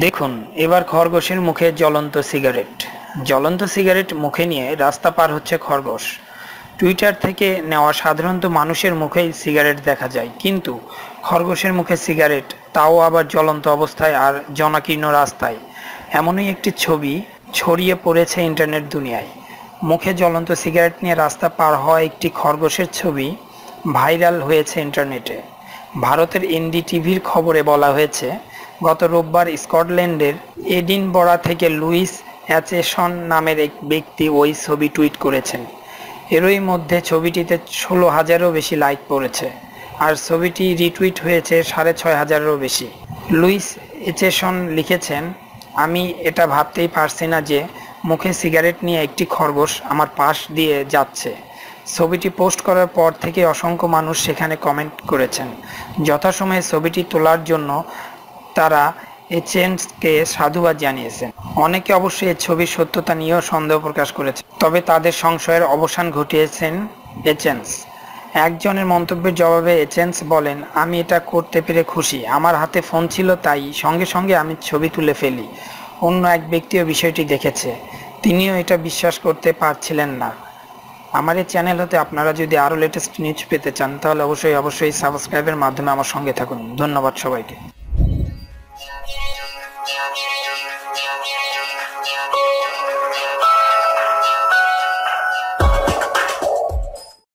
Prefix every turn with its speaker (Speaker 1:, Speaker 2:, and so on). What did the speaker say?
Speaker 1: দেখুন, এবার খরগোশের মুখে জ্বলন্ত সিগারেট। জ্বলন্ত সিগারেট মুখে নিয়ে রাস্তা পার হচ্ছে খরগোশ। টুইটার থেকে নেওয়া সাধারণত মানুষের মুখেই সিগারেট দেখা যায়। কিন্তু খরগোশের মুখে সিগারেট, তাও আবার জ্বলন্ত অবস্থায় আর জনাকীর্ণ রাস্তায়। এমনই একটি ছবি ছড়িয়ে পড়েছে ইন্টারনেট দুনিয়ায়। মুখে জ্বলন্ত সিগারেট নিয়ে রাস্তা পার হওয়া একটি খরগোশের ছবি ভাইরাল হয়েছে ইন্টারনেটে। ভারতের এনডি টিভির খবরে বলা হয়েছে, গত রোববার স্কটল্যান্ডের এডিন এডিনবরা থেকে লুইস অ্যাচেসন নামের এক ব্যক্তি ওই ছবি টুইট করেছেন। এরই মধ্যে ছবিটিতে ষোলো হাজারও বেশি লাইক পড়েছে আর ছবিটি রিটুইট হয়েছে সাড়ে ছয় হাজারেরও বেশি। লুইস এচেসন লিখেছেন, আমি এটা ভাবতেই পারছি না যে মুখে সিগারেট নিয়ে একটি খরগোশ আমার পাশ দিয়ে যাচ্ছে। ছবিটি পোস্ট করার পর থেকে অসংখ্য মানুষ সেখানে কমেন্ট করেছেন। যথাসময়ে ছবিটি তোলার জন্য তারা এচেন্সকে সাধুবাদ জানিয়েছেন। অনেকে অবশ্যই এর ছবির সত্যতা নিয়েও সন্দেহ প্রকাশ করেছে তবে তাদের সংশয়ের অবসান ঘটিয়েছেন এচেন্স একজনের মন্তব্যের জবাবে এচেন্স বলেন, আমি এটা করতে পেরে খুশি। আমার হাতে ফোন ছিল তাই সঙ্গে সঙ্গে আমি ছবি তুলে ফেলি। অন্য এক ব্যক্তিও বিষয়টি দেখেছে। তিনিও এটা বিশ্বাস করতে পারছিলেন না। আমার এই চ্যানেল হতে আপনারা যদি আরও লেটেস্ট নিউজ পেতে চান, তাহলে অবশ্যই অবশ্যই সাবস্ক্রাইবের মাধ্যমে আমার সঙ্গে থাকুন। ধন্যবাদ সবাইকে।